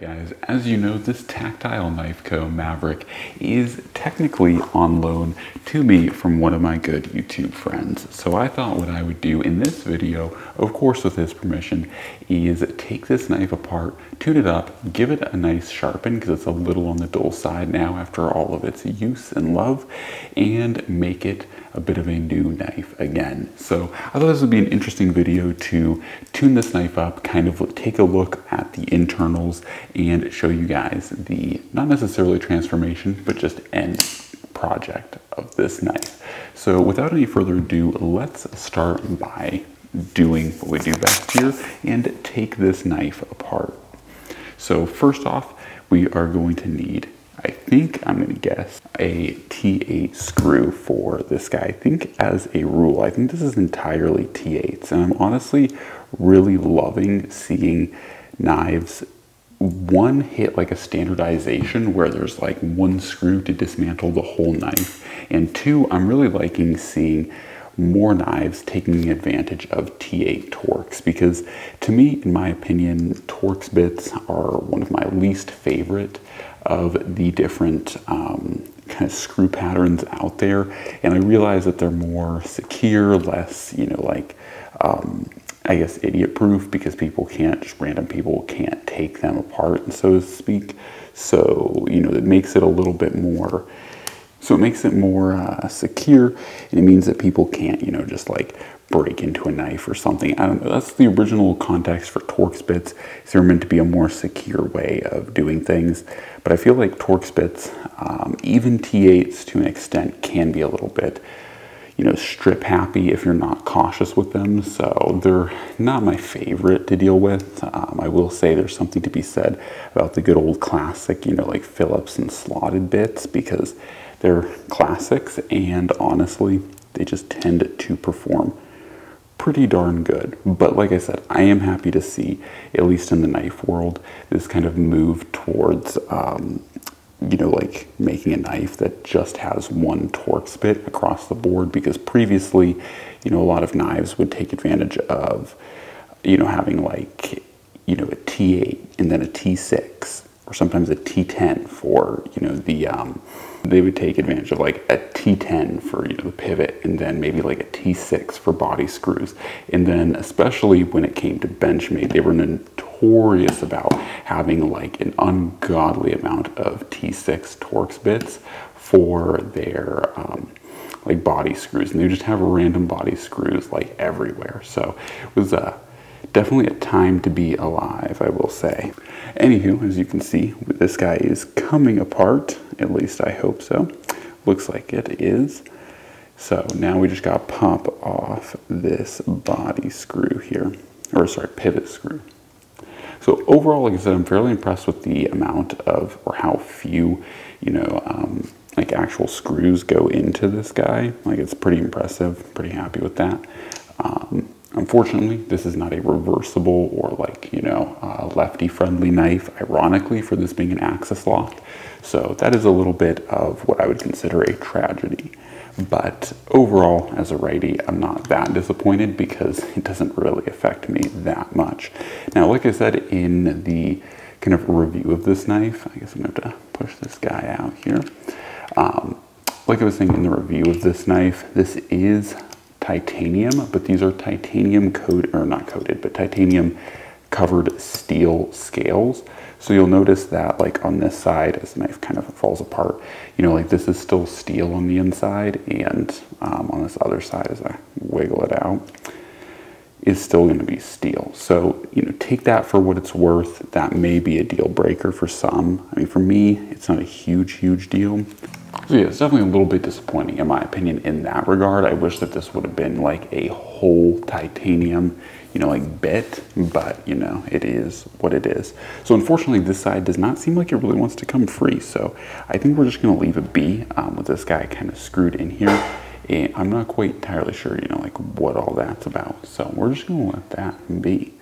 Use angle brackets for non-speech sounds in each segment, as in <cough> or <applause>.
guys, as you know, this Tactile Knife Co. Maverick is technically on loan to me from one of my good YouTube friends. So I thought what I would do in this video, of course with his permission, is take this knife apart, tune it up, give it a nice sharpen because it's a little on the dull side now after all of its use and love, and make it a bit of a new knife again. So I thought this would be an interesting video to tune this knife up, kind of take a look at the internals and show you guys the, not necessarily transformation, but just end project of this knife. So without any further ado, let's start by doing what we do best here and take this knife apart. So first off, we are going to need I think I'm gonna guess a T8 screw for this guy. I think as a rule, I think this is entirely T8s. And I'm honestly really loving seeing knives one hit like a standardization where there's like one screw to dismantle the whole knife. And two, I'm really liking seeing more knives taking advantage of T8 Torx because to me, in my opinion, Torx bits are one of my least favorite of the different um, kind of screw patterns out there. And I realize that they're more secure, less, you know, like, um, I guess, idiot proof because people can't, just random people can't take them apart, so to speak. So, you know, it makes it a little bit more, so it makes it more uh, secure and it means that people can't, you know, just like break into a knife or something. I don't know. That's the original context for Torx bits. They're meant to be a more secure way of doing things. But I feel like Torx bits, um, even T8s to an extent, can be a little bit, you know, strip happy if you're not cautious with them. So they're not my favorite to deal with. Um, I will say there's something to be said about the good old classic, you know, like Phillips and slotted bits because they're classics and honestly, they just tend to perform pretty darn good. But like I said, I am happy to see, at least in the knife world, this kind of move towards, um, you know, like making a knife that just has one Torx bit across the board. Because previously, you know, a lot of knives would take advantage of, you know, having like, you know, a T8 and then a T6 or sometimes a T10 for, you know, the, um, they would take advantage of like a T10 for, you know, the pivot and then maybe like a T6 for body screws. And then especially when it came to Benchmade, they were notorious about having like an ungodly amount of T6 Torx bits for their, um, like body screws and they just have random body screws like everywhere. So it was a, uh, definitely a time to be alive, I will say. Anywho, as you can see, this guy is coming apart. At least I hope so. Looks like it is. So now we just got to pop off this body screw here, or sorry, pivot screw. So overall, like I said, I'm fairly impressed with the amount of, or how few, you know, um, like actual screws go into this guy. Like it's pretty impressive, pretty happy with that. Um, Unfortunately, this is not a reversible or like, you know, uh, lefty friendly knife, ironically, for this being an axis lock. So that is a little bit of what I would consider a tragedy. But overall, as a righty, I'm not that disappointed because it doesn't really affect me that much. Now, like I said in the kind of review of this knife, I guess I'm going to have to push this guy out here. Um, like I was saying in the review of this knife, this is titanium, but these are titanium coated, or not coated, but titanium covered steel scales. So you'll notice that like on this side, as the knife kind of falls apart, you know, like this is still steel on the inside and um, on this other side as I wiggle it out, is still gonna be steel. So, you know, take that for what it's worth. That may be a deal breaker for some. I mean, for me, it's not a huge, huge deal. So yeah, it's definitely a little bit disappointing in my opinion in that regard. I wish that this would have been like a whole titanium, you know, like bit, but you know, it is what it is. So unfortunately, this side does not seem like it really wants to come free. So I think we're just gonna leave it be um, with this guy kind of screwed in here. And I'm not quite entirely sure, you know, like what all that's about. So we're just gonna let that be.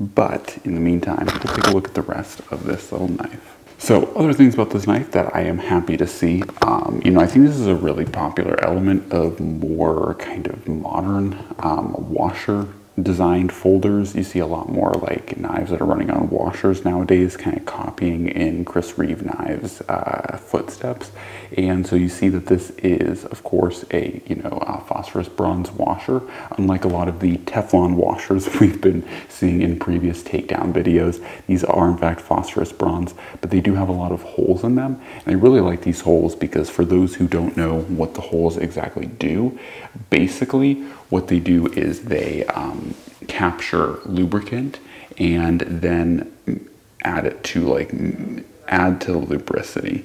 But in the meantime, we'll take a look at the rest of this little knife. So other things about this knife that I am happy to see, um, you know, I think this is a really popular element of more kind of modern um, washer designed folders. You see a lot more like knives that are running on washers nowadays, kind of copying in Chris Reeve knives uh, footsteps. And so you see that this is, of course, a you know a phosphorus bronze washer. Unlike a lot of the Teflon washers <laughs> we've been seeing in previous takedown videos, these are in fact phosphorus bronze, but they do have a lot of holes in them. And I really like these holes because for those who don't know what the holes exactly do, basically what they do is they um, capture lubricant and then add it to like add to the lubricity.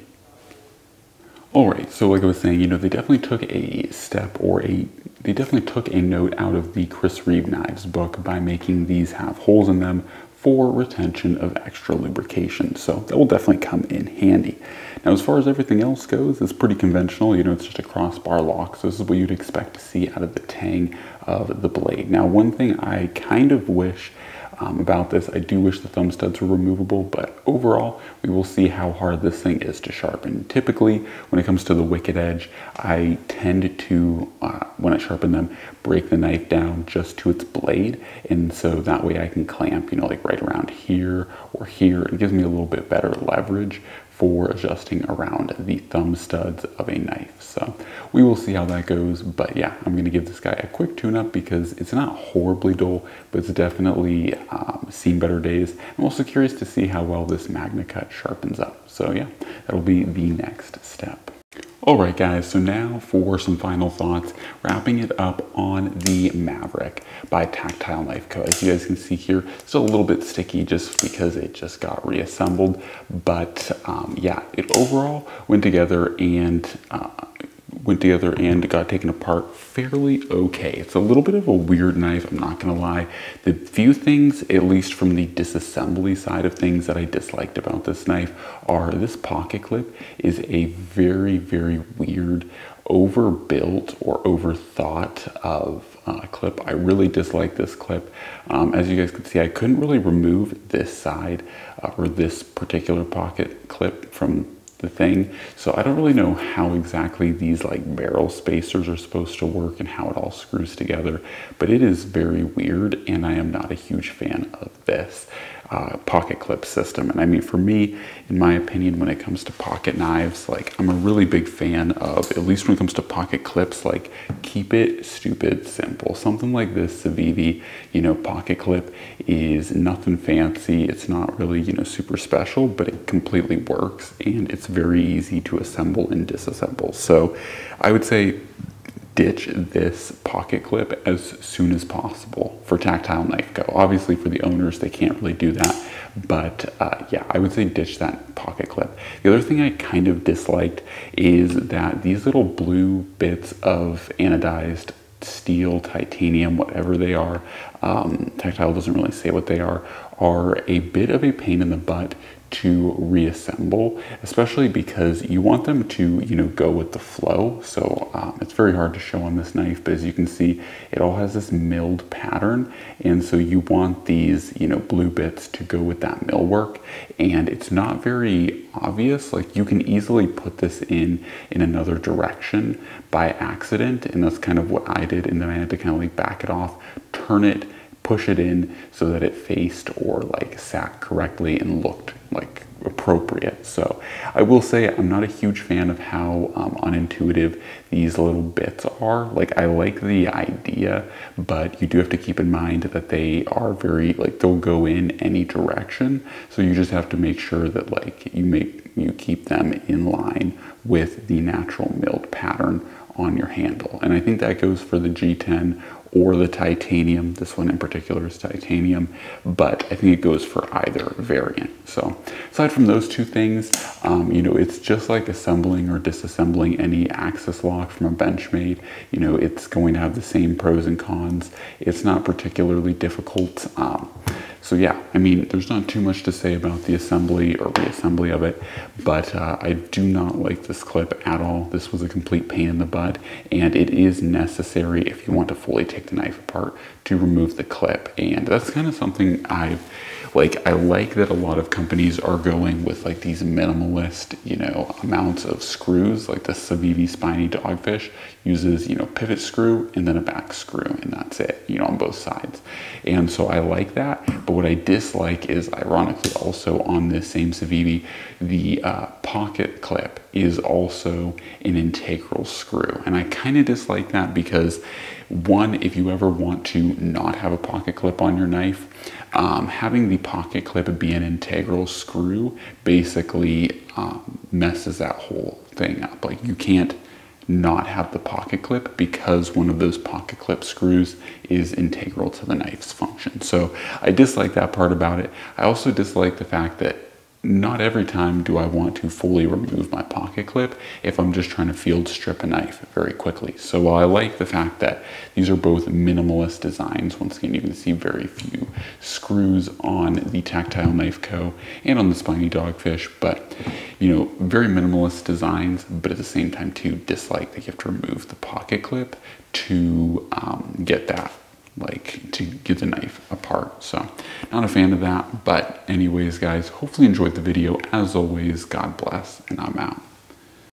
All right, so like I was saying, you know, they definitely took a step or a, they definitely took a note out of the Chris Reeve Knives book by making these have holes in them for retention of extra lubrication. So that will definitely come in handy. Now, as far as everything else goes, it's pretty conventional. You know, it's just a crossbar lock. So this is what you'd expect to see out of the tang of the blade. Now, one thing I kind of wish um, about this. I do wish the thumb studs were removable, but overall, we will see how hard this thing is to sharpen. Typically, when it comes to the wicked edge, I tend to, uh, when I sharpen them, break the knife down just to its blade, and so that way I can clamp, you know, like right around here or here. It gives me a little bit better leverage for adjusting around the thumb studs of a knife. So we will see how that goes. But yeah, I'm gonna give this guy a quick tune up because it's not horribly dull, but it's definitely um, seen better days. I'm also curious to see how well this Magna Cut sharpens up. So yeah, that'll be the next step. Alright guys, so now for some final thoughts, wrapping it up on the Maverick by Tactile Knife Co. As you guys can see here, still a little bit sticky just because it just got reassembled, but um, yeah, it overall went together and uh, went the other end, got taken apart fairly okay. It's a little bit of a weird knife, I'm not gonna lie. The few things, at least from the disassembly side of things that I disliked about this knife are this pocket clip is a very, very weird overbuilt or overthought of uh, clip. I really dislike this clip. Um, as you guys can see, I couldn't really remove this side uh, or this particular pocket clip from the thing. So I don't really know how exactly these like barrel spacers are supposed to work and how it all screws together, but it is very weird and I am not a huge fan of this uh, pocket clip system. And I mean, for me, in my opinion, when it comes to pocket knives, like I'm a really big fan of, at least when it comes to pocket clips, like keep it stupid simple. Something like this Civivi, you know, pocket clip is nothing fancy. It's not really, you know, super special, but it completely works and it's very easy to assemble and disassemble. So I would say ditch this pocket clip as soon as possible for Tactile Knife Co. Obviously for the owners, they can't really do that. But uh, yeah, I would say ditch that pocket clip. The other thing I kind of disliked is that these little blue bits of anodized steel, titanium, whatever they are, um, Tactile doesn't really say what they are, are a bit of a pain in the butt to reassemble, especially because you want them to, you know, go with the flow. So um, it's very hard to show on this knife, but as you can see, it all has this milled pattern. And so you want these, you know, blue bits to go with that mill work. And it's not very obvious. Like you can easily put this in in another direction by accident. And that's kind of what I did. And then I had to kind of like back it off, turn it, push it in so that it faced or like sat correctly and looked like appropriate. So I will say I'm not a huge fan of how um, unintuitive these little bits are. Like I like the idea, but you do have to keep in mind that they are very like they'll go in any direction. So you just have to make sure that like you make you keep them in line with the natural milled pattern on your handle. And I think that goes for the G10 or the titanium. This one in particular is titanium, but I think it goes for either variant. So aside from those two things, um, you know, it's just like assembling or disassembling any axis lock from a Benchmade. You know, it's going to have the same pros and cons. It's not particularly difficult. Um, so yeah, I mean, there's not too much to say about the assembly or reassembly of it, but uh, I do not like this clip at all. This was a complete pain in the butt, and it is necessary if you want to fully take the knife apart to remove the clip. And that's kind of something I've Like I like that a lot of companies are going with like these minimalist, you know, amounts of screws. Like the Civivi Spiny Dogfish uses, you know, pivot screw and then a back screw, and that's it, you know, on both sides. And so I like that. But what I dislike is, ironically, also on this same Civivi, the uh, pocket clip is also an integral screw, and I kind of dislike that because one, if you ever want to not have a pocket clip on your knife, um, having the pocket clip be an integral screw basically um, messes that whole thing up. Like you can't not have the pocket clip because one of those pocket clip screws is integral to the knife's function. So I dislike that part about it. I also dislike the fact that not every time do I want to fully remove my pocket clip if I'm just trying to field strip a knife very quickly. So while I like the fact that these are both minimalist designs, once again you can see very few screws on the Tactile Knife Co. and on the Spiny Dogfish, but you know, very minimalist designs, but at the same time too dislike that you have to remove the pocket clip to um, get that like to get the knife apart. So not a fan of that, but anyways guys, hopefully enjoyed the video. As always, God bless and I'm out.